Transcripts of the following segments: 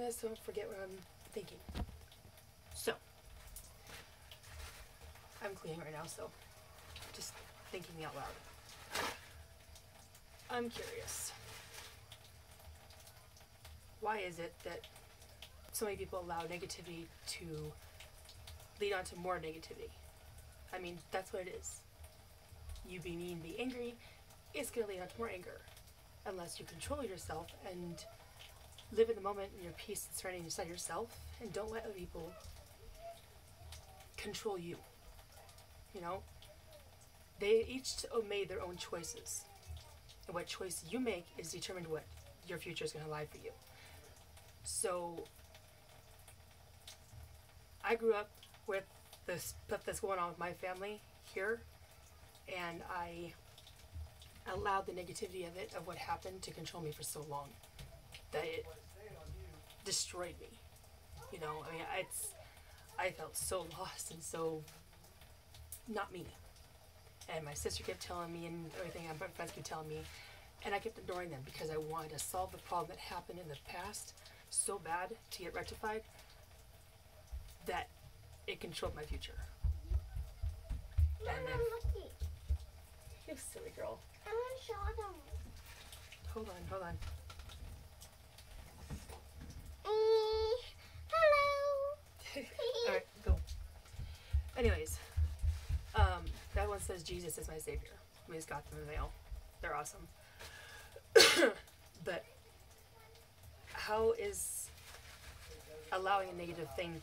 this so I don't forget what I'm thinking. So, I'm cleaning right now, so just thinking out loud. I'm curious. Why is it that so many people allow negativity to lead on to more negativity? I mean, that's what it is. You being mean, be angry, it's to lead on to more anger. Unless you control yourself and live in the moment in your peace and serenity inside yourself and don't let other people control you. You know? They each made their own choices. And what choice you make is determined what your future is going to lie for you. So, I grew up with the stuff that's going on with my family here, and I allowed the negativity of it, of what happened, to control me for so long that it destroyed me. You know, I mean, it's I felt so lost and so not me. And my sister kept telling me, and everything, and my friends kept telling me, and I kept ignoring them because I wanted to solve the problem that happened in the past so bad to get rectified that it controlled my future. Mom, And You silly girl. I want to show them. Hold on, hold on. Eh, hello. All right, go. Anyways, um, that one says Jesus is my savior. We just got them in the mail. They're awesome. but how is allowing a negative thing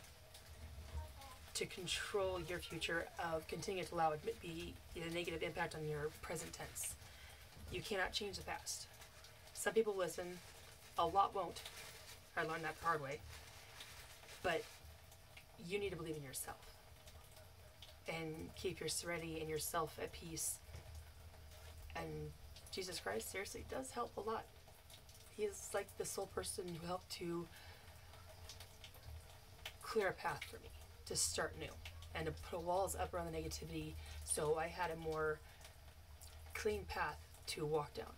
to control your future of continuing to allow it to be a negative impact on your present tense? You cannot change the past. Some people listen, a lot won't. I learned that the hard way. But you need to believe in yourself and keep your serenity and yourself at peace. And Jesus Christ seriously does help a lot. He is like the sole person who helped to clear a path for me to start new and to put walls up around the negativity so I had a more clean path to walk down.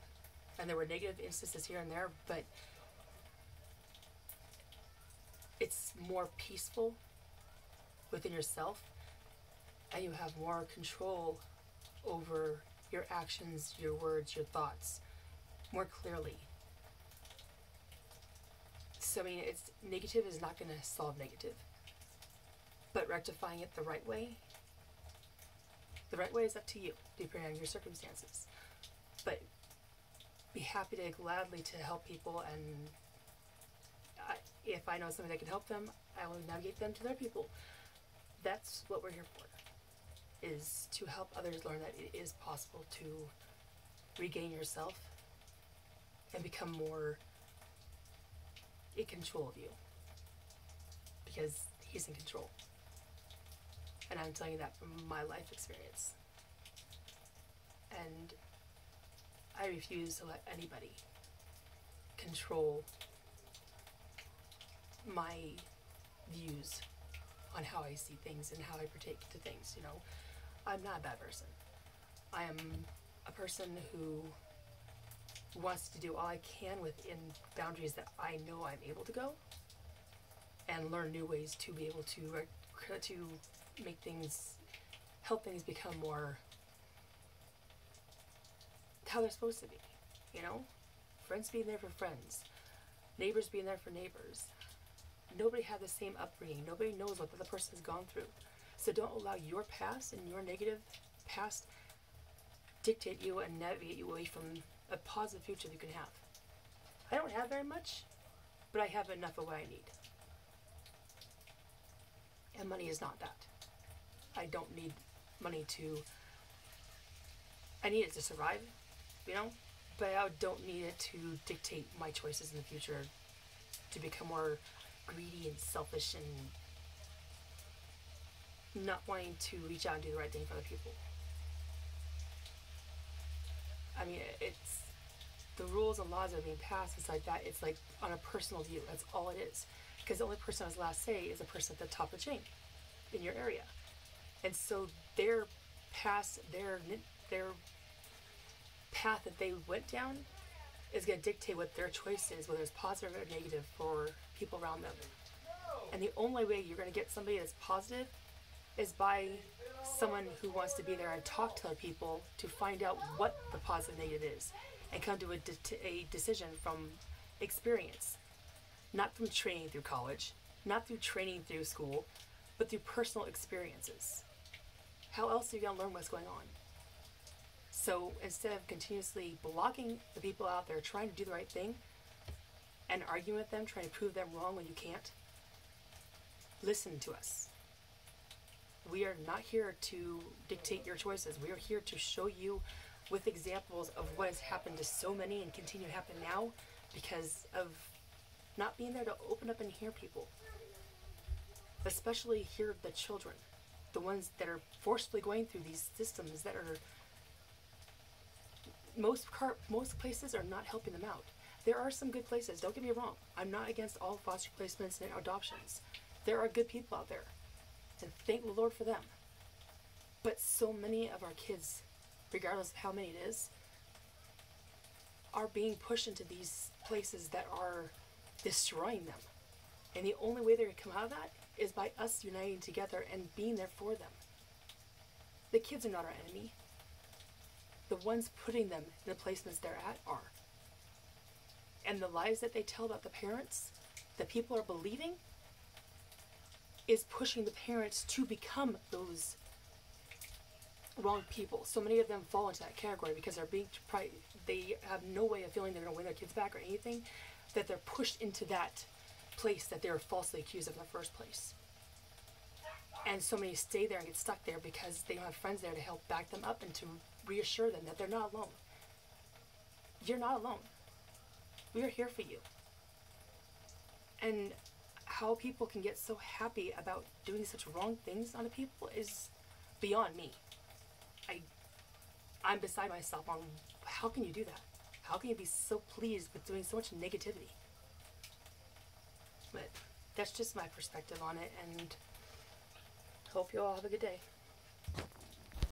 And there were negative instances here and there, but it's more peaceful within yourself and you have more control over your actions, your words, your thoughts more clearly. So I mean it's negative is not gonna solve negative. But rectifying it the right way the right way is up to you, depending on your circumstances. But be happy to gladly to help people and if I know somebody that can help them, I will navigate them to their people. That's what we're here for. Is to help others learn that it is possible to regain yourself and become more in control of you. Because he's in control. And I'm telling you that from my life experience. And I refuse to let anybody control my views on how I see things and how I partake to things, you know. I'm not a bad person. I am a person who wants to do all I can within boundaries that I know I'm able to go and learn new ways to be able to to make things help things become more how they're supposed to be, you know? Friends being there for friends, neighbors being there for neighbors, nobody had the same upbringing. Nobody knows what the other person has gone through. So don't allow your past and your negative past dictate you and navigate you away from a positive future you can have. I don't have very much, but I have enough of what I need. And money is not that. I don't need money to. I need it to survive, you know? But I don't need it to dictate my choices in the future to become more greedy and selfish and not wanting to reach out and do the right thing for other people. I mean, it's the rules and laws that are being passed. It's like that. It's like on a personal view. That's all it is. Because the only person who has last say is the person at the top of the chain in your area, and so their past, their their path that they went down is going to dictate what their choice is, whether it's positive or negative for people around them. And the only way you're going to get somebody that's positive is by someone who wants to be there and talk to people to find out what the positive negative is and come to a, de- a decision from experience, not from training through college, not through training through school, but through personal experiences. How else are you going to learn what's going on? So instead of continuously blocking the people out there trying to do the right thing and arguing with them, trying to prove them wrong when you can't, listen to us. We are not here to dictate your choices. We are here to show you with examples of what has happened to so many and continue to happen now because of not being there to open up and hear people. Especially hear the children, the ones that are forcibly going through these systems that are most car- most places are not helping them out. There are some good places. Don't get me wrong. I'm not against all foster placements and adoptions. There are good people out there, and thank the Lord for them. But so many of our kids, regardless of how many it is, are being pushed into these places that are destroying them. And the only way they're going to come out of that is by us uniting together and being there for them. The kids are not our enemy the ones putting them in the placements they're at are. And the lies that they tell about the parents, the people are believing, is pushing the parents to become those wrong people. So many of them fall into that category because they're being pri- they have no way of feeling they're going to win their kids back or anything, that they're pushed into that place that they were falsely accused of in the first place. And so many stay there and get stuck there because they don't have friends there to help back them up and to reassure them that they're not alone. You're not alone. We are here for you. And how people can get so happy about doing such wrong things on people is beyond me. I I'm beside myself on how can you do that? How can you be so pleased with doing so much negativity? But that's just my perspective on it and hope you all have a good day.